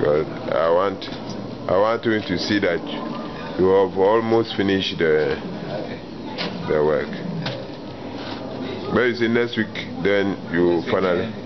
Because I want I want him to see that you have almost finished the the work. But you see next week then you finally